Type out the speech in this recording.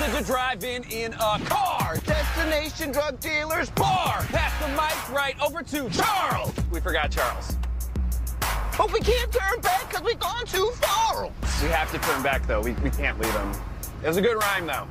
To drive in in a car. Destination drug dealers bar. Pass the mic right over to Charles. We forgot Charles. But we can't turn back because we've gone too far. We have to turn back, though. We, we can't leave him. It was a good rhyme, though.